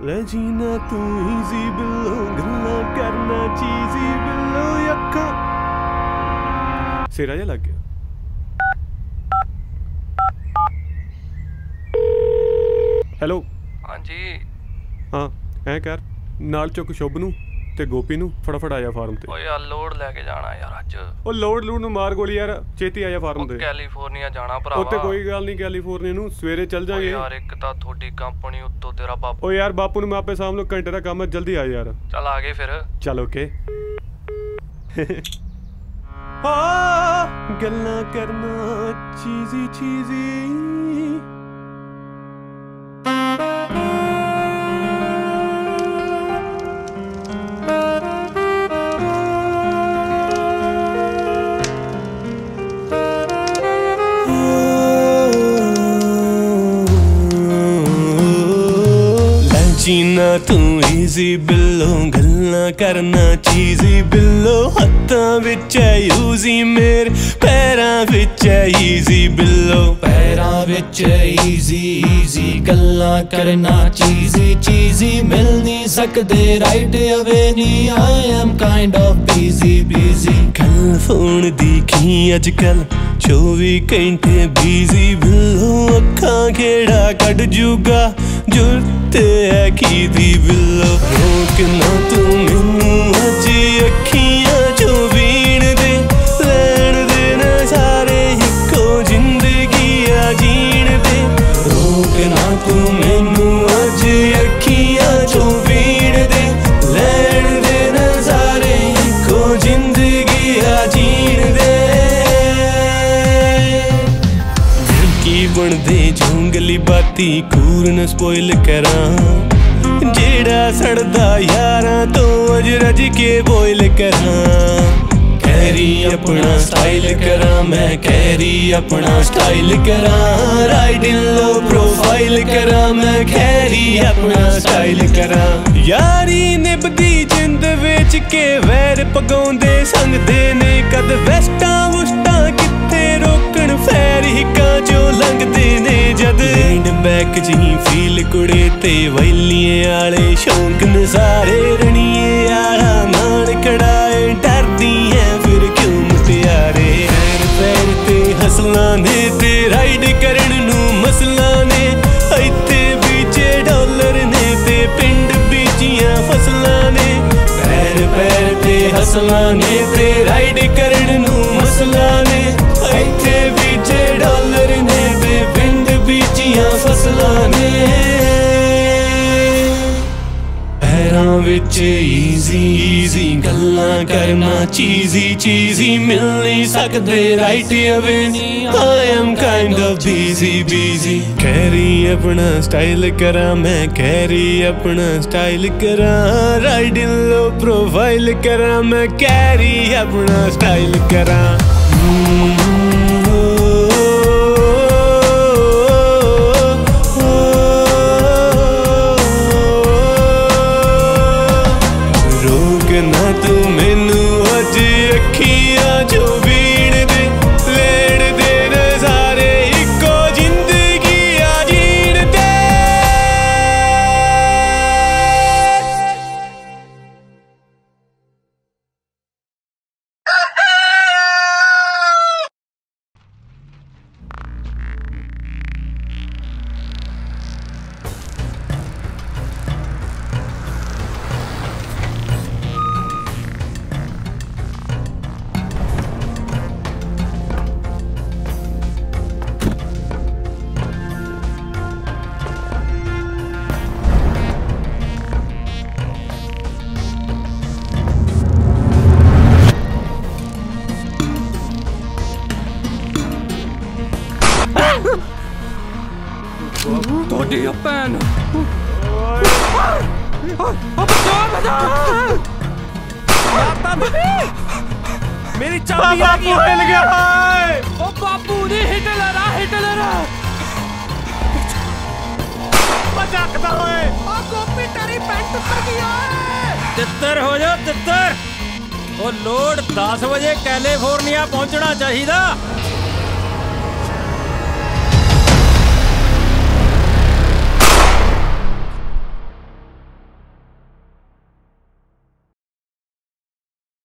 ਲੈ ਜੀਣਾ ਤੂੰ ਈਜ਼ੀ ਬਿੱਲੋ ਗੱਲਾਂ ਕਰਨਾ ਚੀਜ਼ੀ ਬਿੱਲੋ ਅੱਖਾਂ। ਸਿਰਾ ਜਿਹਾ ਲੱਗ ਗਿਆ। ਹੈਲੋ। ਹਾਂਜੀ। ਹਾਂ ਐ ਕਰ ਨਾਲ ਚੁੱਕ ਸ਼ੁਭ ਨੂੰ। ਤੇ ਗੋਪੀ ਨੂੰ ਫਟਾਫਟ ਆਇਆ ਫਾਰਮ ਤੇ। ਓਏ ਆ ਲੋਡ ਲੈ ਕੇ ਜਾਣਾ ਯਾਰ ਅੱਜ। ਉਹ ਲੋਡ ਲੂਡ ਨੂੰ ਮਾਰ ਗੋਲੀ ਯਾਰ ਛੇਤੀ ਆਇਆ ਫਾਰਮ ਤੇ। ਕੈਲੀਫੋਰਨੀਆ ਜਾਣਾ ਭਰਾਵਾ। ਉੱਤੇ ਕੋਈ ਗੱਲ ਨਹੀਂ ਕੈਲੀਫੋਰਨੀਆ ਨੂੰ ਸਵੇਰੇ ਚੱਲ ਜਾਾਂਗੇ। ਯਾਰ ਇੱਕ ਤਾਂ ਤੁਹਾਡੀ ਕੰਪਨੀ ਉੱਤੋਂ ਤੇਰਾ ਬਾਪੂ ਓ ਯਾਰ ਬਾਪੂ ਨੂੰ ਮੈਂ ਆਪੇ ਸਾਹਮਣੇ ਘੰਟੇ ਦਾ ਕੰਮ ਹੈ ਜਲਦੀ ਆ ਯਾਰ। ਚੱਲ ਆ ਗਏ ਫਿਰ। ਚੱਲ ਓਕੇ। ਹਾਂ ਗੱਲਾਂ ਕਰਨਾ ਚੀਜ਼ੀ ਚੀਜ਼ੀ ਜੀਨਾ ਤੂੰ ਈਜ਼ੀ ਬਿੱਲੋ, ਗੱਲਾਂ ਕਰਨਾ ਚੀਜ਼ੀ ਬਿੱਲੋ, ਹੱਥਾਂ ਵਿੱਚ ਹੈ ਯੂਜ਼ੀ ਮੇਰੇ ਪੈਰਾਂ ਵਿੱਚ ਹੈ ਈਜ਼ੀ ਬਿੱਲੋ। ਵਿੱਚ ਈਜ਼ੀ ਈਜ਼ੀ ਗੱਲਾਂ ਕਰਨਾ। ਚੀਜ਼ੀ ਚੀਜ਼ੀ ਮਿਲ ਨਹੀਂ ਸਕਦੇ ਰਾਈਟ ਅਵੇ ਨਹੀਂ। I am kind of busy busy ਕੱਲ ਫੋਨ ਦੀ ਅੱਜ ਕੱਲ 24 ਘੰਟੇ ਬੀਜ਼ੀ ਬਿੱਲੋ ਅੱਖਾਂ ਕਿਹੜਾ ਕੱਢ ਜੂਗਾ? ਜੁਰਤ ਹੈ ਕੀ ਦੀ ਬਿੱਲੋ ਰੋਕ ਨਾ ਤੂੰ ਮੈਨੂੰ। ਤੂੰ ਮੈਨੂੰ ਅੱਜ ਅੱਖੀਆਂ ਚੋਂ ਵੀਣ ਦੇ, ਲੈਣ ਦੇ ਨਜ਼ਾਰੇ ਇੱਕੋ ਜ਼ਿੰਦਗੀ ਆ ਜੀਣ ਦੇ ਕੀ ਬਣਦੇ, ਜੰਗਲੀ ਬਾਤੀ ਕੂਰ ਨਾ ਸਪੋਇਲ ਕਰਾਂ। ਜਿਹੜਾ ਸੜਦਾ ਯਾਰਾਂ ਤੋਂ ਅਜ ਰਜ ਕੇ ਬੋਇਲ ਕਰਾਂ। ਕੈਰੀ ਆਪਣਾ ਸਟਾਈਲ ਕਰਾਂ, ਮੈਂ ਕੈਰੀ ਆਪਣਾ ਸਟਾਈਲ ਕਰਾਂ। ਰਾਈਡਿੰਗ ਲੋ ਪ੍ਰੋਫਾਈਲ ਕਰਾਂ, ਮੈਂ ਖੈਰੀ ਆਪਣਾ ਸਟਾਈਲ ਕਰਾਂ। ਯਾਰੀ ਨਿਭਦੀ ਜਿੰਦ ਵਿੱਚ ਕੇ ਵੈਰ ਪਗਾਉਂਦੇ ਸੰਗਦੇ ਨੇ, ਕਦ ਵੈਸਟਾਂ ਵੁਸਟਾਂ ਕਿੱਥੇ ਰੋਕਣ ਫੈਰ ਹਿੱਕਾਂ ਚੋਂ ਲੰਘਦੇ ਨੇ, ਜਦ ਲੈਂਡ ਬੈਕ ਜੀ ਫੀਲ ਕੁੜੇ ਤੇ ਵੈਲੀਆਂ ਵਾਲੇ ਸ਼ੌਂਕ ਨਜ਼ਾਰੇ ਰਣੀਏ ਆਲਾ ਨਾਨ ਕੜਾਏ ਡਰਦੀ ਐ ਫਿਰ ਕਿਉਂ ਮੁਟਿਆਰੇ? ਪੈਰ ਪੈਰ ਤੇ ਹਸਲਾਂ ਨੇ ਤੇ ਰਾਈਡ ਕਰਨ ਨੂੰ ਮਸਲਾਂ ਨੇ ਇੱਥੇ ਬੀਜੇ ਡਾਲਰ ਨੇ ਤੇ ਪਿੰਡ ਬੀਜੀਆਂ ਫਸਲਾਂ ਨੇ। ਪੈਰ ਪੈਰ ਤੇ ਹਸਲਾਂ ਨੇ ਤੇ ਰਾਈਡ ਕਰਨ ਨੂੰ ਮਸਲਾਂ ਨੇ। ਇੱਥੇ ਬੀਜੇ ਡਾਲਰ ਨੇ ਤੇ ਪਿੰਡ ਬੀਜੀਆਂ ਫਸਲਾਂ ਨੇ। ਪੈਰਾਂ ਵਿੱਚ ਈਜ਼ੀ ਈਜ਼ੀ ਗੱਲਾਂ ਕਰਨਾ ਚੀਜ਼ੀ ਚੀਜ਼ੀ ਮਿਲ ਨਹੀਂ ਸਕਦੇ ਰਾਈਟ ਅਵੇ ਨਹੀਂ I am busy busy carry ਆਪਣਾ ਸਟਾਈਲ ਕਰਾਂ ਮੈਂ ਕੈਰੀ ਆਪਣਾ ਸਟਾਈਲ ਕਰਾਂ ਰਾਈਡਿੰਗ ਲੋ ਪ੍ਰੋਫਾਈਲ ਕਰਾਂ ਮੈਂ ਕੈਰੀ ਆਪਣਾ ਸਟਾਈਲ ਕਰਾਂ ਨਾ ਤੂੰ ਮੈਨੂੰ ਅੱਜ ਅੱਖੀਆਂ ਜੋ ਤੁਹਾਡੀ ਆ ਭੈਣ। ਮੇਰੀ ਚਾਬੀ ਆ ਗਈ। ਹਿੱਲ ਗਿਆ ਹਾਏ। ਉਹ ਬਾਪੂ ਦੀ ਹਿਟਲਰ ਆ ਹਿਟਲਰ ਮਜ਼ਾਕਦਾ ਓਏ ਆ ਗੋਪੀ ਤੇਰੀ ਪੈਂਟ ਉੱਤਰ ਗਈ ਓਏ ਤਿੱਤਰ ਹੋ ਜਾ ਤਿੱਤਰ। ਉਹ ਲੋਡ 10 ਵਜੇ ਕੈਲੀਫੋਰਨੀਆ ਪਹੁੰਚਣਾ ਚਾਹੀਦਾ।